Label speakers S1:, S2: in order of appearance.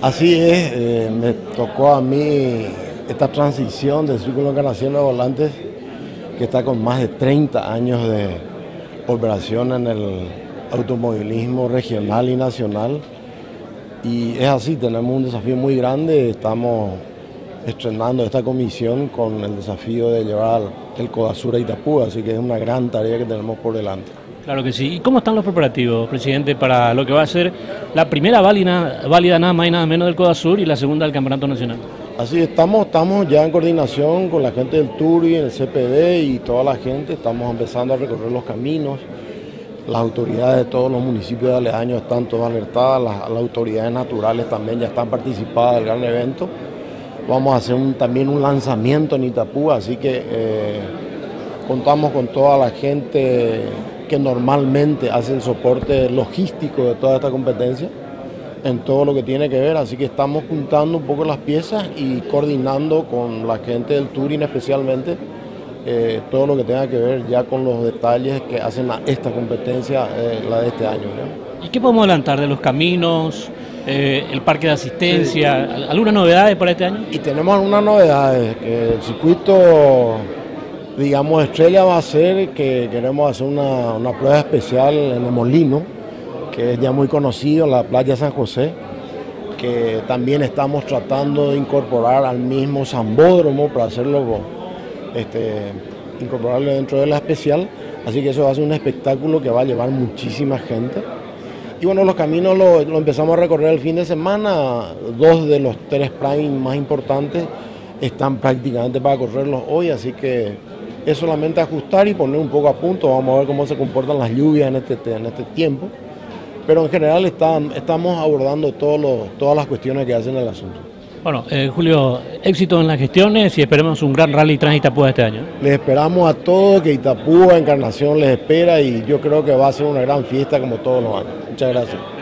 S1: Así es, eh, me tocó a mí esta transición del Círculo Encarnación de Volantes, que está con más de 30 años de operación en el automovilismo regional y nacional. Y es así, tenemos un desafío muy grande, estamos estrenando esta comisión con el desafío de llevar el Codasur a Itapú, así que es una gran tarea que tenemos por delante.
S2: Claro que sí. ¿Y cómo están los preparativos, presidente, para lo que va a ser la primera válida, nada más y nada menos del Codasur y la segunda del Campeonato Nacional?
S1: Así estamos, estamos ya en coordinación con la gente del Turi, el CPD y toda la gente, estamos empezando a recorrer los caminos. Las autoridades de todos los municipios de aledaños están todas alertadas, las, autoridades naturales también ya están participadas del gran evento. Vamos a hacer también un lanzamiento en Itapú, así que eh, contamos con toda la gente que normalmente hace el soporte logístico de toda esta competencia en todo lo que tiene que ver, así que estamos juntando un poco las piezas y coordinando con la gente del Turing especialmente eh, todo lo que tenga que ver ya con los detalles que hacen esta competencia, eh, la de este año.
S2: ¿Y qué podemos adelantar de los caminos, eh, el parque de asistencia, algunas novedades para este año?
S1: Y tenemos algunas novedades, que el circuito digamos, estrella va a ser que queremos hacer una, prueba especial en el Molino, que es ya muy conocido, la playa San José, que también estamos tratando de incorporar al mismo Zambódromo para hacerlo, este, incorporarlo dentro de la especial, así que eso va a ser un espectáculo que va a llevar muchísima gente. Y bueno, los caminos lo, lo empezamos a recorrer el fin de semana, dos de los tres prime más importantes están prácticamente para correrlos hoy, así que es solamente ajustar y poner un poco a punto, vamos a ver cómo se comportan las lluvias en este, en este tiempo, pero en general estamos abordando todas las cuestiones que hacen el asunto.
S2: Bueno, eh, Julio, éxito en las gestiones y esperemos un gran rally trans Itapúa este año.
S1: Les esperamos a todos que Itapúa Encarnación les espera y yo creo que va a ser una gran fiesta como todos los años. Muchas gracias.